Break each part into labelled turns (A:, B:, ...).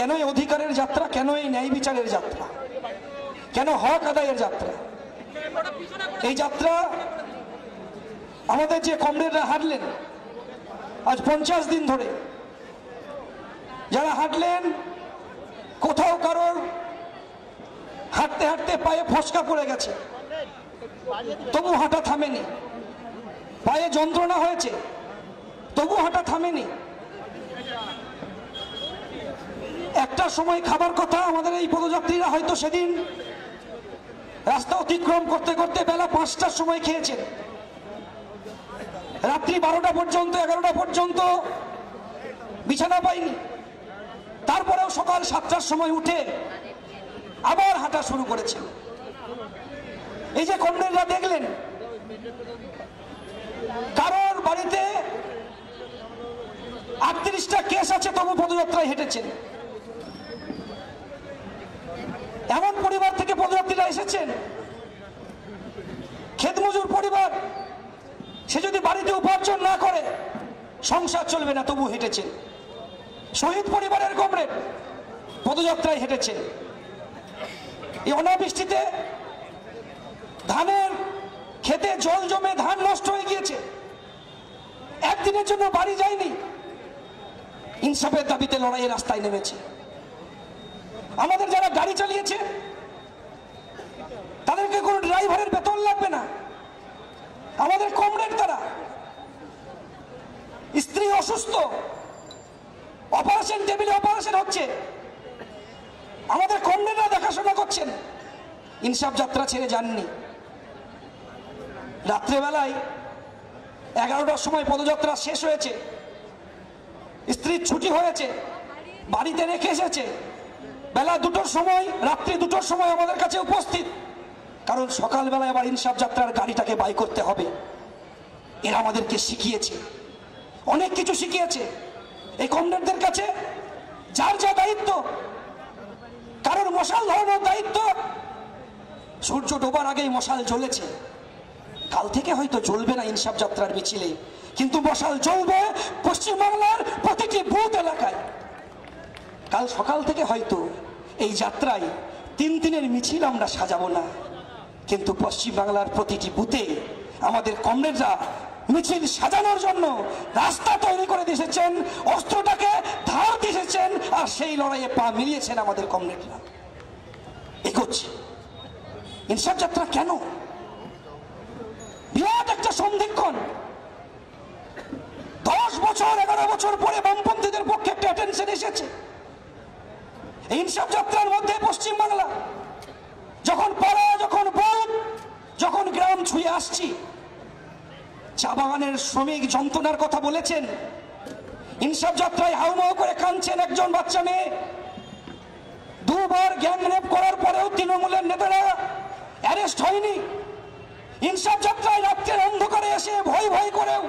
A: কেন এই অধিকারের যাত্রা? কেন এই ন্যায় বিচারের যাত্রা? কেন হক আদায়ের যাত্রা? এই যাত্রা আমাদের যে কমরেডরা হাঁটলেন, আজ পঞ্চাশ দিন ধরে, যারা হাঁটলেন, কোথাও কারোর হাঁটতে হাঁটতে পায়ে ফসকা পড়ে গেছে। তবু হাঁটা থামেনি। পায়ে যন্ত্রণা হয়েছে। তবু হাঁটা থামেনি। একটা সময় খাবার কথা আমাদের এই পদযাত্রীরা হয়তো সেদিন রাস্তা অতিক্রম করতে করতে বেলা পাঁচটার সময় খেয়েছেন। রাত্রি বারোটা পর্যন্ত, এগারোটা পর্যন্ত বিছানা পাইনি। তারপরেও সকাল সাতটার সময় উঠে আবার হাঁটা শুরু করেছেন। এই যে কমরেডরা দেখলেন, কারোর বাড়িতে আটত্রিশটা কেস আছে তবু পদযাত্রায় হেঁটেছেন। এমন পরিবার থেকে পদযাত্রীরা এসেছেন। খেতমজুর পরিবার, সে যদি বাড়িতে উপার্জন না করে, সংসার চলবে না, তবু হেঁটেছে। শহীদ পরিবারের কমরেড, পদযাত্রায় হেঁটেছে। এই অনাবৃষ্টিতে ধানের খেতে জল জমে ধান নষ্ট হয়ে গিয়েছে। একদিনের জন্য বাড়ি যায়নি। ইনসাফের দাবিতে লড়াইয়ের রাস্তায় নেমেছে। আমাদের যারা গাড়ি চালিয়েছে, তাদেরকে কোনো ড্রাইভারের বেতন লাগবে না। আমাদের কমরেড তারা। স্ত্রী অসুস্থ। অপারেশন টেবিলে অপারেশন হচ্ছে। আমাদের কমরেডরা দেখাশোনা করছেন। ইনসাফ যাত্রা ছেড়ে যাননি। রাত্রেবেলায় এগারোটার সময় পদযাত্রা শেষ হয়েছে। স্ত্রীর ছুটি হয়েছে। বাড়িতে রেখে এসেছে। বেলা দুটোর সময়, রাত্রি দুটোর সময় আমাদের কাছে উপস্থিত। কারণ সকালবেলায় আবার ইনসাফ যাত্রার গাড়িটাকে বাই করতে হবে। এরা আমাদেরকে শিখিয়েছে। অনেক কিছু শিখিয়েছে। এই কমরেডদের কাছে যার যা দায়িত্ব, কারোর মশাল ধরানোর দায়িত্ব, সূর্য ডোবার আগেই মশাল জ্বলেছে। কাল থেকে হয়তো জ্বলবে না ইনসাফ যাত্রার মিছিলে, কিন্তু মশাল জ্বলবে পশ্চিমবাংলার প্রতিটি বুথ এলাকায়। কাল সকাল থেকে হয়তো এই যাত্রায় তিন দিনের মিছিল আমরা সাজাবো না। কিন্তু পশ্চিমবাংলার প্রতিটি বুথে আমাদের কমরেডরা মিছিল সাজানোর জন্য রাস্তা তৈরি করে দিয়েছেন অস্ত্রটাকে ধার দিয়েছেন আর সেই লড়াইয়ে পা মিলিয়েছেন আমাদের কমরেডরা। এগোচ্ছে। ইনসাফ যাত্রা কেন? বিরাট একটা সন্ধিক্ষণ। দশ বছর, এগারো বছর পরে বামপন্থীদের পক্ষে একটা অ্যাটেনশন এসেছে। ইনসাফ যাত্রার মধ্যে পশ্চিম বাংলা। যখন পাড়া, যখন বোধ যখন গ্রাম ছুঁয়ে আসছি চা বাগানের শ্রমিক যন্ত্রণার কথা বলেছেন। ইনসাফ যাত্রায় হাউমাউ করে কাঁদছেন একজন বাচ্চা মেয়ে। দুবার গ্যাং রেপ করার পরেও তৃণমূলের নেতারা অ্যারেস্ট হয়নি। ইনসাফ যাত্রায় রাত্রের অন্ধকারে এসে ভয় ভয় করেও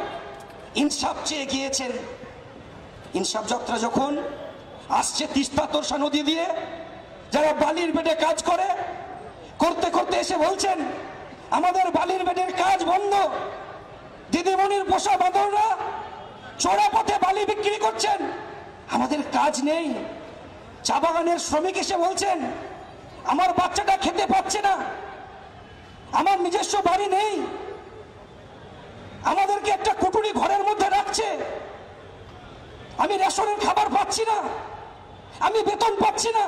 A: ইনসাফ চেয়ে গিয়েছেন। ইনসাফ যাত্রা যখন আসছে, তিস্তা তোরসা নদী দিয়ে যারা বালির বেডে কাজ করে, করতে করতে এসে বলছেন, আমাদের বালির বেডের কাজ বন্ধ। দিদিমণির পোষা বাঁদররা চোরা পথে বালি বিক্রি করছেন। আমাদের কাজ নেই। চা বাগানের শ্রমিক এসে বলছেন, আমার বাচ্চাটা খেতে পাচ্ছে না। আমার নিজস্ব বাড়ি নেই। আমাদেরকে একটা কুটুরি ঘরের মধ্যে রাখছে। আমি রেশনের খাবার পাচ্ছি না। আমি বেতন পাচ্ছি না।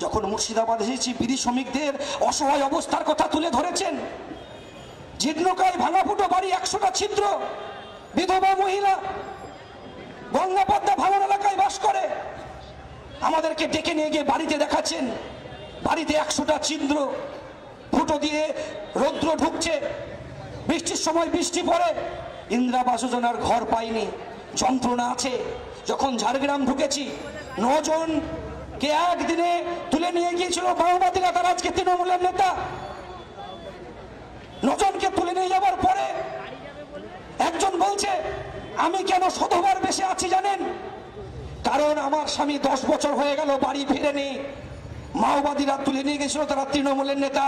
A: যখন মুর্শিদাবাদ এসেছি বিড়ি শ্রমিকদের অসহায় অবস্থার কথা তুলে ধরেছেন। জীর্ণকায় ভাঙা ফুটো বাড়ি একশোটা ছিদ্র। বিধবা মহিলা গঙ্গাপদ্মা ভাঙন এলাকায় বাস করে। আমাদেরকে ডেকে নিয়ে গিয়ে বাড়িতে দেখাচ্ছেন। বাড়িতে একশোটা ছিদ্র। ফুটো দিয়ে রৌদ্র ঢুকছে। বৃষ্টির সময় বৃষ্টি পড়ে। ইন্দিরাবাস যোজনার ঘর পাইনি। যন্ত্রণা আছে। যখন ঝাড়গ্রাম ঢুকেছি নজন কে একদিনে তুলে নিয়ে গিয়েছিল মাওবাদীরা তার আজকে তৃণমূলের নেতা। নজনকে তুলে নিয়ে যাবার পরে একজন বলছে, আমি কেন শতবার বেশি আছি জানেন? কারণ আমার স্বামী দশ বছর হয়ে গেল বাড়ি ফিরেনি। মাওবাদীরা তুলে নিয়ে গেছিল তারা তৃণমূলের নেতা।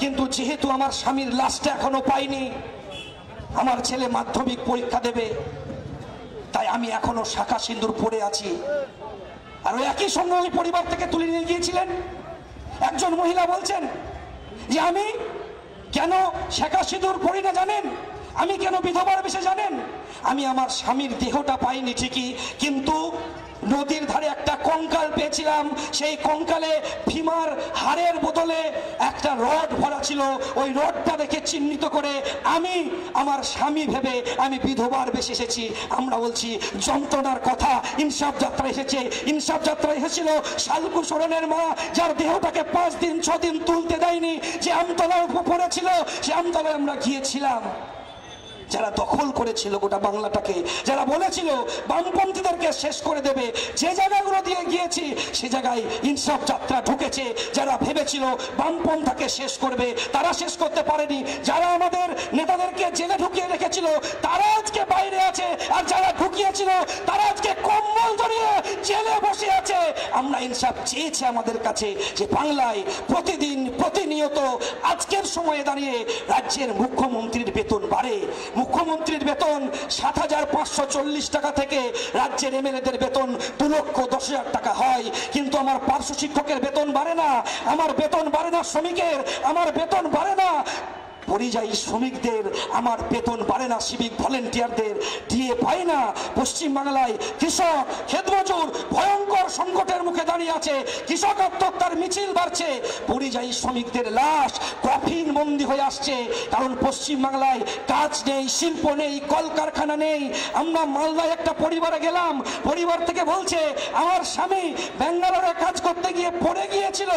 A: কিন্তু যেহেতু আমার স্বামীর লাশটা এখনও পাইনি, আমার ছেলে মাধ্যমিক পরীক্ষা দেবে। তাই আমি এখনও শাখা সিন্দুর পড়ে আছি। আর ওই একই সঙ্গে ওই পরিবার থেকে তুলে নিয়ে গিয়েছিলেন। একজন মহিলা বলছেন যে, আমি কেন শেখা সিঁদুর করি না জানেন? আমি কেন বিধবার বেশে জানেন? আমি আমার স্বামীর দেহটা পাইনি ঠিকই, কিন্তু নদীর ধারে একটা কঙ্কাল পেয়েছিলাম। সেই কঙ্কালে ভীমার হাড়ের বদলে একটা রড ভরা ছিল। ওই রডটা দেখে চিহ্নিত করে আমি আমার স্বামী ভেবে আমি বিধবার বেশি এসেছি। আমরা বলছি, যন্ত্রণার কথা, ইনসাফ যাত্রা এসেছে। ইনসাফ যাত্রা এসেছিল শালকু সরণের মা, যার দেহটাকে পাঁচ দিন, ছ দিন তুলতে দেয়নি। যে আমতলার উপরে ছিল, সে আমতলায় আমরা গিয়েছিলাম। যারা দখল করেছিল গোটা বাংলাটাকে, যারা বলেছিল বামপন্থীদেরকে শেষ করে দেবে, যে জায়গাগুলো দিয়ে গিয়েছি, সে জায়গায় ইনসাফ যাত্রা ঢুকেছে। যারা ভেবেছিল বামপন্থাকে শেষ করবে, তারা শেষ করতে পারেনি। যারা আমাদের নেতাদেরকে জেলে ঢুকিয়ে রেখেছিল, তারা আজকে বাইরে আছে। আর যারা ঢুকিয়েছিল, তারা আজকে কম্বল ধরিয়ে জেলে বসে আছে। আমরা ইনসাফ চেয়েছি আমাদের কাছে যে বাংলায় প্রতিদিন প্রতিনিয়ত আজকের সময়ে দাঁড়িয়ে রাজ্যের মুখ্যমন্ত্রীর বেতন বাড়ে মুখ্যমন্ত্রীর বেতন সাত হাজার পাঁচশো চল্লিশ টাকা থেকে রাজ্যের এমএলএদের বেতন দু লক্ষ দশ হাজার টাকা হয়। কিন্তু আমার পার্শ্ব শিক্ষকের বেতন বাড়ে না, আমার বেতন বাড়ে না শ্রমিকের, আমার বেতন বাড়ে না। পরিযায়ী শ্রমিকদের আমার বেতন বাড়ে না সিভিক ভলেন্টিয়ারদের দিয়ে পাই না। পশ্চিমবাংলায় কৃষক খেতমজুর ভয়ঙ্কর সংকটের মুখে দাঁড়িয়ে আছে। কৃষক আত্মহত্যার মিছিল বাড়ছে। পরিযায়ী শ্রমিকদের লাশ কফিন বন্দি হয়ে আসছে। কারণ পশ্চিমবাংলায় কাজ নেই, শিল্প নেই, কলকারখানা নেই। আমরা মালদায় একটা পরিবারে গেলাম। পরিবার থেকে বলছে, আমার স্বামী ব্যাঙ্গালোরে কাজ করতে গিয়ে পড়ে গিয়েছিল।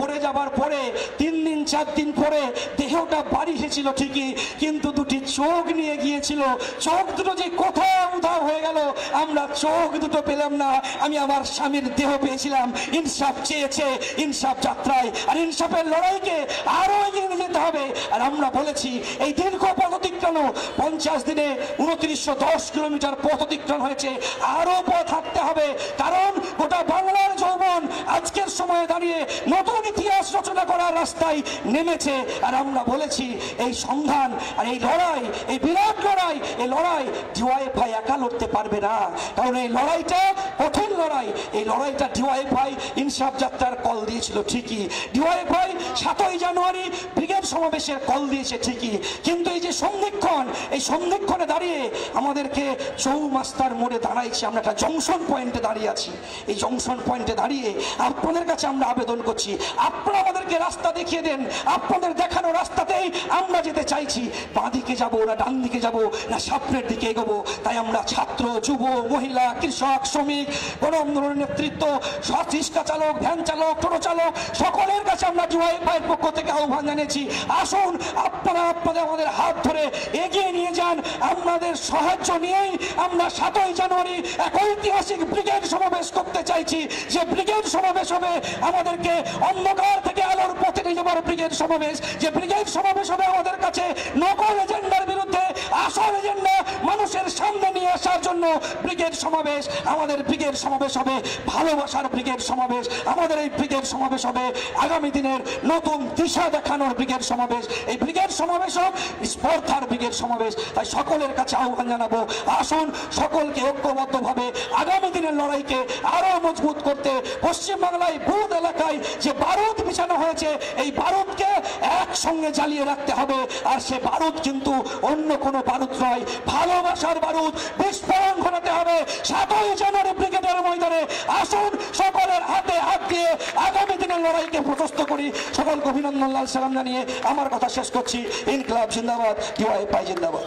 A: পড়ে যাবার পরে, তিন দিন, চার দিন পরে দেহটা বাড়ি এসেছিল ঠিকই, কিন্তু দুটি চোখ নিয়ে গিয়েছিল। চোখ দুটো যে কোথাও উধাও হয়ে গেল, আমরা চোখ দুটো পেলাম না। আমি আমার স্বামীর দেহ পেয়েছিলাম ইনসাফ চেয়েছে, ইনসাফ যাত্রায়। আর ইনসাফের লড়াইকে আরও এগিয়ে নিয়ে যেতে হবে। আর আমরা বলেছি, এই দীর্ঘ পথ অতিক্রম পঞ্চাশ দিনে উনত্রিশশো দশ কিলোমিটার পথ অতিক্রম হয়েছে। আরও পথ হাঁটতে হবে, কারণ গোটা বাংলার যৌবন আজকের সময়ে দাঁড়িয়ে নতুন ইতিহাস রচনা করার রাস্তায় নেমেছে। আর আমরা বলেছি এই সন্ধান আর এই লড়াই, এই বিরাট লড়াই, এই লড়াই ডিওয়াইফাই একা লড়তে পারবে না। কারণ এই লড়াইটা কঠিন লড়াই। এই লড়াইটা ডিওয়াইফাই ইনসাফ যাত্রার কল দিয়েছিল ঠিকই। ডিওয়াইফাই সাতই জানুয়ারি ব্রিগেড সমাবেশের কল দিয়েছে ঠিকই। কিন্তু এই যে সন্ধিক্ষণ, এই সন্ধিক্ষণে দাঁড়িয়ে আমাদেরকে চৌমাস্তার মোড়ে দাঁড়াইছি, আমরা একটা জংশন পয়েন্টে দাঁড়িয়ে আছি। এই জংশন পয়েন্টে দাঁড়িয়ে আপনাদের কাছে আমরা আবেদন করছি, আপনারা আমাদেরকে রাস্তা দেখিয়ে দেন, আপনাদের দেখানো রাস্তাতেই আমরা যেতে চাইছি বাঁ দিকে যাব না ডান দিকে যাব না সামনের দিকে এগোবো। তাই আমরা ছাত্র, যুব, মহিলা, কৃষক, শ্রমিক গণ আন্দোলনের নেতৃত্ব রিক্সা চালক, ভ্যান চালক, টোটো চালক, সকলের কাছে আমরা জুয়াইফাইয়ের পক্ষ থেকে আহ্বান জানিয়েছি, আসুন আপনারা আপনাদের আমাদের হাত ধরে এগিয়ে নিয়ে যান। আপনাদের সাহায্য নিয়েই আমরা সাতই জানুয়ারি এক ঐতিহাসিক ব্রিগেড সমাবেশ করতে চাইছি। যে ব্রিগেড সমাবেশ হবে, আমাদেরকে অন্ধকার পথে ব্রিগেড সমাবেশ, যে ব্রিগেড সমাবেশ হবে আমাদের কাছে নকল এজেন্ডার বিরুদ্ধে, আসল এজেন্ডা মানুষের সামনে নিয়ে আসার জন্য ব্রিগেড সমাবেশ, আমাদের ব্রিগেড সমাবেশ হবে, ভালোবাসার ব্রিগেড সমাবেশ, আমাদের এই ব্রিগেড সমাবেশ হবে, আগামী দিনের নতুন দিশা দেখানোর ব্রিগেড সমাবেশ। এই ব্রিগেড সমাবেশ হোক, স্পর্ধার ব্রিগেড সমাবেশ। তাই সকলের কাছে আহ্বান জানাব, আসুন সকলকে ঐক্যবদ্ধভাবে আগামী দিনের লড়াইকে আরও মজবুত করতে, পশ্চিমবাংলায় বুথ এলাকায় যে বারুদ বিছানো হয়েছে, এই বারুদকে একসঙ্গে জ্বালিয়ে রাখতে হবে। আর সে বারুদ কিন্তু অন্য কোনো বারুদ নয়, ভালোবাসার বারুদ বিস্ফোরণ ঘটাতে হবে। সাতই জানুয়ারি ব্রিগেডের ময়দানে আসুন, সকলের হাতে হাত দিয়ে আগামী দিনের লড়াইকে প্রশস্ত করি। সকলকে অভিনন্দন, লাল সালাম জানিয়ে আমার কথা শেষ করছি। ইনকলাব জিন্দাবাদ ডিওয়াই পাই জিন্দাবাদ।